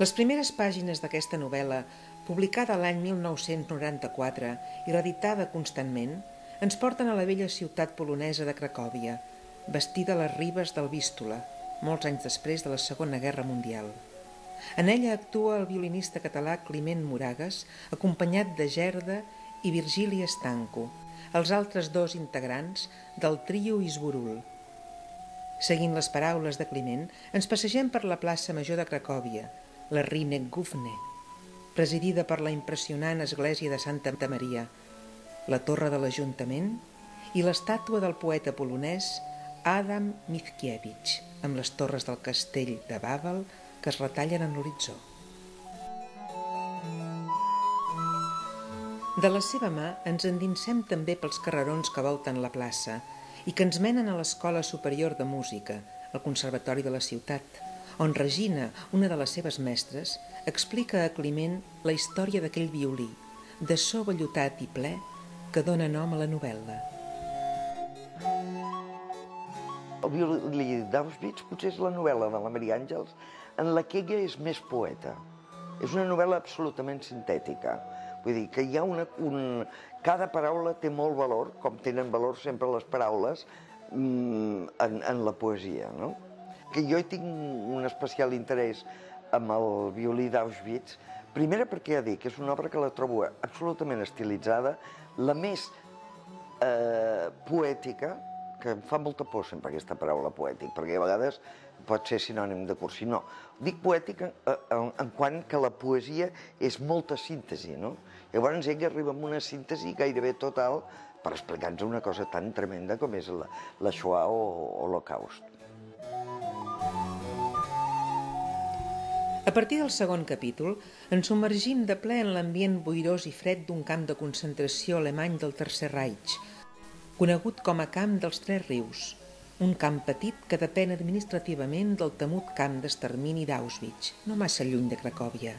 Les primeres pàgines d'aquesta novel·la, publicada l'any 1994 i reeditada constantment, ens porten a la vella ciutat polonesa de Cracòvia, vestida a les ribes del Vístula, molts anys després de la Segona Guerra Mundial. En ella actua el violinista català Climent Moragas, acompanyat de Gerda i Virgili Estanco, els altres dos integrants del trio Isburul. Seguint les paraules de Climent, ens passegem per la plaça Major de Cracòvia, la Rine Gufne, presidida per la impressionant església de Santa Maria, la torre de l'Ajuntament i l'estàtua del poeta polonès Adam Mickiewicz, amb les torres del castell de Babel que es retallen en l'horitzó. De la seva mà ens endinsem també pels carrerons que volten la plaça i que ens menen a l'Escola Superior de Música, al Conservatori de la ciutat, on Regina, una de les seves mestres, explica a Climent la història d'aquell violí, de so vellutat i ple, que dóna nom a la novel·la. El violí d'Auschwitz potser és la novel·la de la Maria Àngels en la que ella és més poeta. És una novel·la absolutament sintètica. Vull dir que hi ha una, un... Cada paraula té molt valor, com tenen valor sempre les paraules, mm, en, en la poesia, no? que jo hi tinc un especial interès amb el violí d'Auschwitz, primera perquè ja dic, és una obra que la trobo absolutament estilitzada, la més eh, poètica, que em fa molta por sempre aquesta paraula poètic, perquè a vegades pot ser sinònim de cursi. No, dic poètica eh, en, en quant que la poesia és molta síntesi, no? Llavors ell arriba amb una síntesi gairebé total per explicar-nos una cosa tan tremenda com és la, la Shoah o, o l'Holocaust. A partir del segon capítol, ens submergim de ple en l'ambient boirós i fred d'un camp de concentració alemany del Tercer Reich, conegut com a Camp dels Tres Rius, un camp petit que depèn administrativament del temut camp d'extermini d'Auschwitz, no massa lluny de Cracòvia.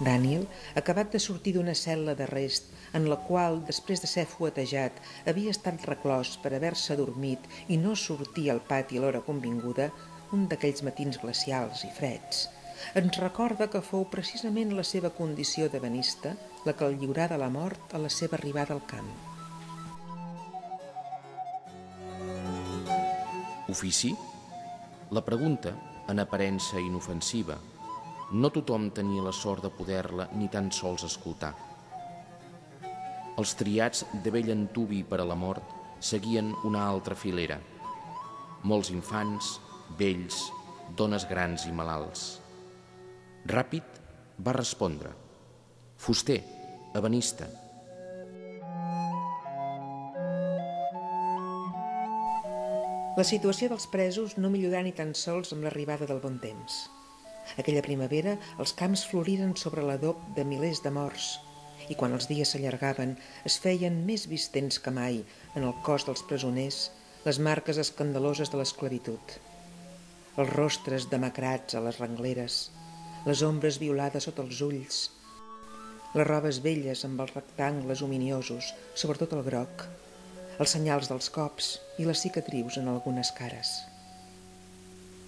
Daniel, acabat de sortir d'una cel·la d'arrest en la qual, després de ser fuetejat, havia estat reclòs per haver-se dormit i no sortir al pati a l'hora convinguda, un d'aquells matins glacials i freds, ens recorda que fou precisament la seva condició de benista la que el lliurà de la mort a la seva arribada al camp. Ofici? La pregunta, en aparença inofensiva, no tothom tenia la sort de poder-la ni tan sols escoltar. Els triats de vell antubi per a la mort seguien una altra filera. Molts infants, vells, dones grans i malalts. Ràpid va respondre. Fuster, ebenista. La situació dels presos no millorà ni tan sols amb l'arribada del bon temps. Aquella primavera els camps floriren sobre l'adob de milers de morts i quan els dies s'allargaven es feien més vistents que mai en el cos dels presoners les marques escandaloses de l'esclavitud. Els rostres demacrats a les rengleres, les ombres violades sota els ulls, les robes velles amb els rectangles ominiosos, sobretot el groc, els senyals dels cops i les cicatrius en algunes cares.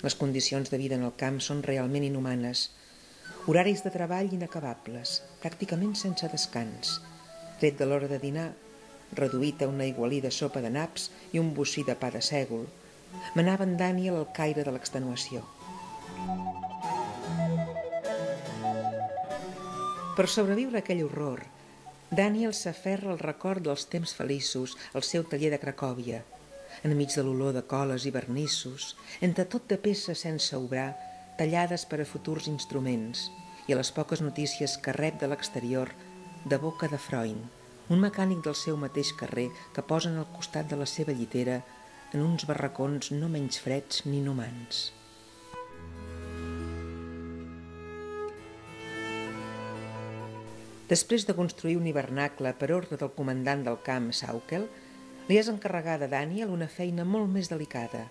Les condicions de vida en el camp són realment inhumanes, horaris de treball inacabables, pràcticament sense descans, tret de l'hora de dinar, reduït a una igualida sopa de naps i un bocí de pa de sègol, manaven Daniel al caire de l'extenuació. Per sobreviure a aquell horror, Daniel s'aferra al record dels temps feliços al seu taller de Cracòvia, enmig de l'olor de coles i vernissos, entre tot de peces sense obrar, tallades per a futurs instruments, i a les poques notícies que rep de l'exterior de boca de Freund, un mecànic del seu mateix carrer que posen al costat de la seva llitera en uns barracons no menys freds ni inhumans. Després de construir un hivernacle per ordre del comandant del camp Saukel, li és encarregada a Daniel una feina molt més delicada,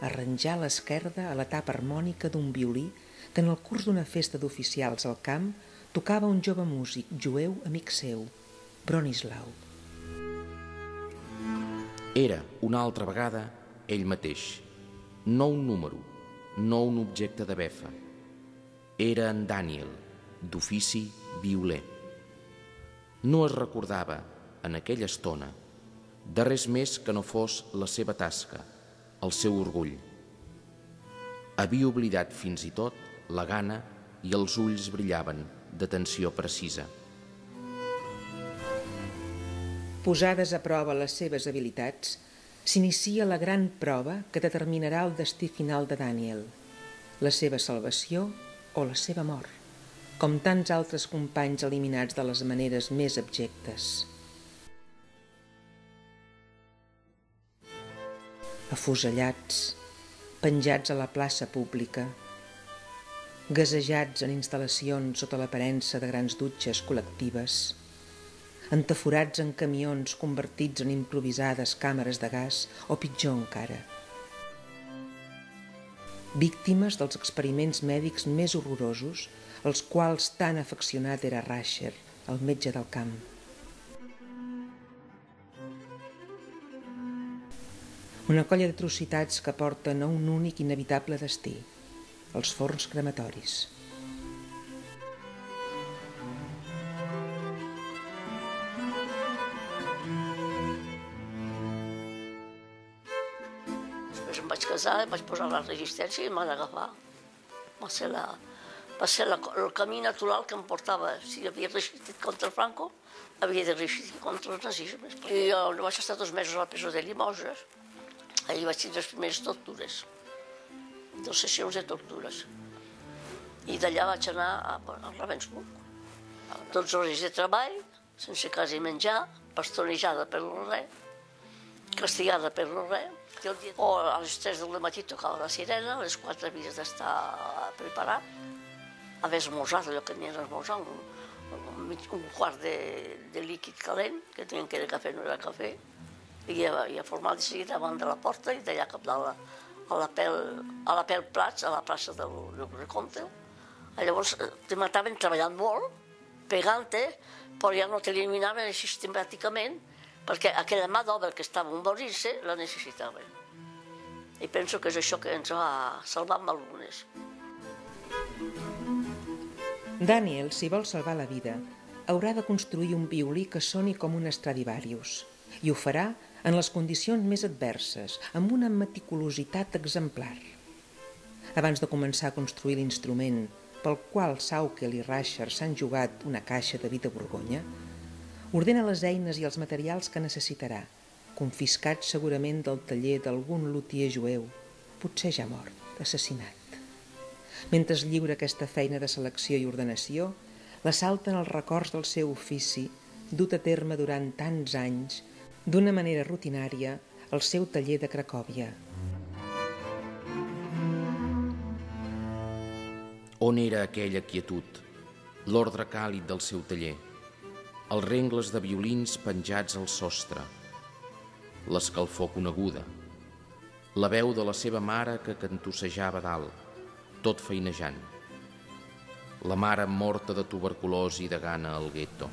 arranjar l'esquerda a la tapa harmònica d'un violí que en el curs d'una festa d'oficials al camp tocava un jove músic jueu amic seu, Bronislau. Era, una altra vegada, ell mateix. No un número, no un objecte de befa. Era en Daniel, d'ofici violer. No es recordava, en aquella estona, de res més que no fos la seva tasca, el seu orgull. Havia oblidat fins i tot la gana i els ulls brillaven d'atenció precisa. Posades a prova les seves habilitats, s'inicia la gran prova que determinarà el destí final de Daniel, la seva salvació o la seva mort, com tants altres companys eliminats de les maneres més abjectes. Afusellats, penjats a la plaça pública, gasejats en instal·lacions sota l'aparença de grans dutxes col·lectives, entaforats en camions convertits en improvisades càmeres de gas o pitjor encara. Víctimes dels experiments mèdics més horrorosos, els quals tan afeccionat era Rasher, el metge del camp. Una colla d'atrocitats que porten a un únic inevitable destí – els forns crematoris. Em vaig casar, vaig posar la resistència i em van agafar. Va ser, la, va ser la, el camí natural que em portava. Si havia resistit contra Franco, havia de resistir contra els nazismes. I jo vaig estar dos mesos a la presó de Limoses. Allà vaig tenir les primeres tortures dos sessions de tortures. I d'allà vaig anar a, a Ravensburg. 12 hores de treball, sense casa i menjar, pastonejada per no res, castigada per no res. O a les 3 del matí tocava la sirena, a les 4 havies d'estar preparat, haver esmorzat allò que tenia d'esmorzar, un, un, un quart de, de líquid calent, que tenien que era cafè, no era cafè, i a, i a formar de seguida davant de la porta i d'allà cap dalt a la Pel, a la Pel Prats, a la plaça del, del Recompte. Llavors eh, te mataven treballant molt, pegant-te, però ja no t'eliminaven sistemàticament perquè aquella mà d'obra que estava a morir-se la necessitaven. I penso que és això que ens va salvar amb algunes. Daniel, si vol salvar la vida, haurà de construir un violí que soni com un Stradivarius i ho farà en les condicions més adverses, amb una meticulositat exemplar. Abans de començar a construir l'instrument pel qual Saukel i Rasher s'han jugat una caixa de vida Borgonya, ordena les eines i els materials que necessitarà, confiscats segurament del taller d'algun lutier jueu, potser ja mort, assassinat. Mentre es lliura aquesta feina de selecció i ordenació, l'assalten els records del seu ofici, dut a terme durant tants anys d'una manera rutinària al seu taller de Cracòvia. On era aquella quietud, l'ordre càlid del seu taller, els rengles de violins penjats al sostre, l'escalfor coneguda, la veu de la seva mare que cantussejava dalt, tot feinejant, la mare morta de tuberculosi i de gana al gueto.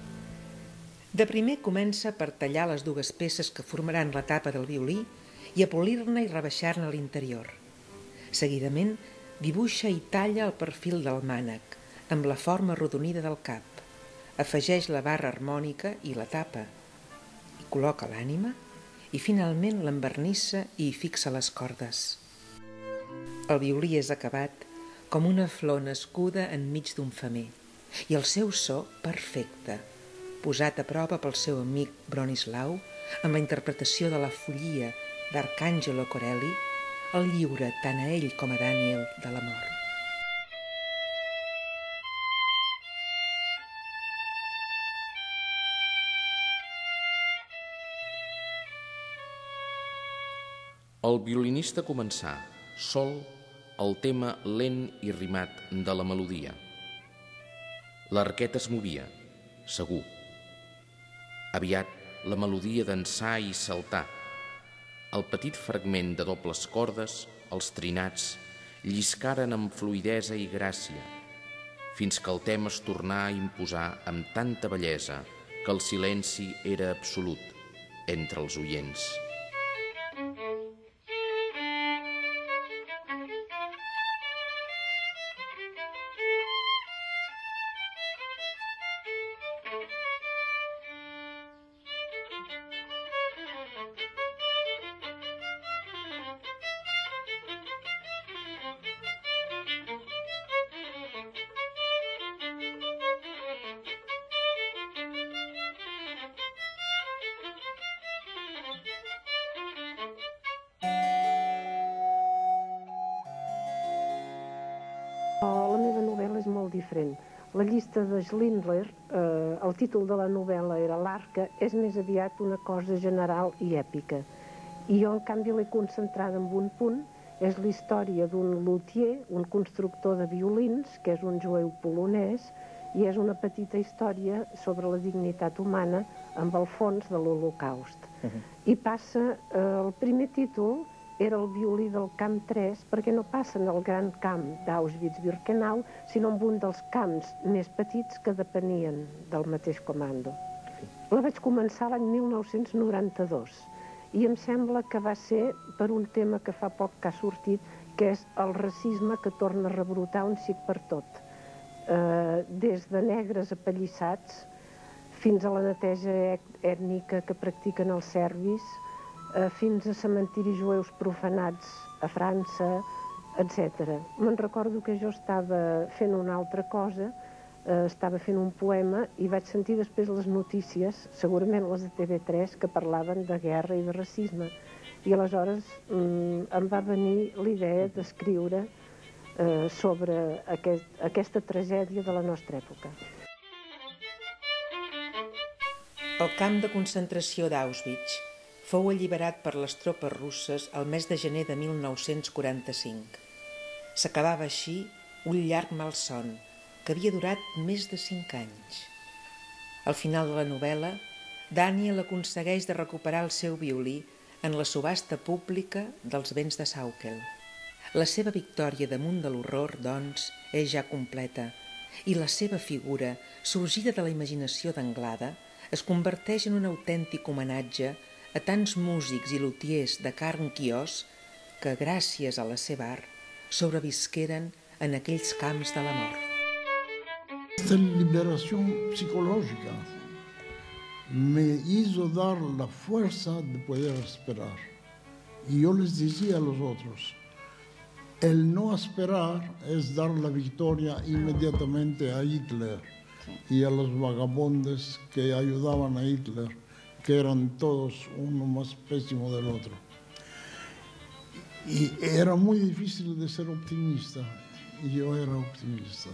De primer comença per tallar les dues peces que formaran la tapa del violí i a polir-ne i rebaixar-ne l'interior. Seguidament, dibuixa i talla el perfil del mànec, amb la forma arrodonida del cap. Afegeix la barra harmònica i la tapa. Hi col·loca l'ànima i finalment l'envernissa i hi fixa les cordes. El violí és acabat com una flor nascuda enmig d'un femer i el seu so perfecte, posat a prova pel seu amic Bronislau amb la interpretació de la follia d'Arcangelo Corelli, el lliure tant a ell com a Daniel de la mort. El violinista començà, sol, el tema lent i rimat de la melodia. L'arqueta es movia, segur, Aviat la melodia d'ensar i saltar. El petit fragment de dobles cordes, els trinats, lliscaren amb fluidesa i gràcia, fins que el tema es tornà a imposar amb tanta bellesa que el silenci era absolut entre els oients. Molt diferent. La llista de Schindler, eh, el títol de la novel·la era L'Arca, és més aviat una cosa general i èpica. I jo, en canvi, l'he concentrada en un punt, és la història d'un luthier, un constructor de violins, que és un jueu polonès, i és una petita història sobre la dignitat humana amb el fons de l'Holocaust. Uh -huh. I passa, eh, el primer títol era el violí del camp 3 perquè no passa en el gran camp d'Auschwitz-Birkenau, sinó en un dels camps més petits que depenien del mateix comando. La vaig començar l'any 1992 i em sembla que va ser per un tema que fa poc que ha sortit, que és el racisme que torna a rebrotar un xic per tot. Eh, des de negres apallissats fins a la neteja ètnica que practiquen els serbis, fins a cementiris jueus profanats a França, etc. Me'n recordo que jo estava fent una altra cosa, eh, estava fent un poema i vaig sentir després les notícies, segurament les de TV3, que parlaven de guerra i de racisme. I aleshores mm, em va venir l'idea d'escriure eh, sobre aquest, aquesta tragèdia de la nostra època. El camp de concentració d'Auschwitz fou alliberat per les tropes russes el mes de gener de 1945. S'acabava així un llarg malson que havia durat més de cinc anys. Al final de la novel·la, Daniel aconsegueix de recuperar el seu violí en la subhasta pública dels béns de Saukel. La seva victòria damunt de l'horror, doncs, és ja completa, i la seva figura, sorgida de la imaginació d'Anglada, es converteix en un autèntic homenatge a tants músics i lutiers de carn i os que, gràcies a la seva art, sobrevisqueren en aquells camps de la mort. Esta liberación psicológica me hizo dar la fuerza de poder esperar. Y yo les decía a los otros, el no esperar es dar la victoria inmediatamente a Hitler y a los vagabondes que ayudaban a Hitler que eran todos uno más pésimo del otro. Y era muy difícil de ser optimista, yo era optimista.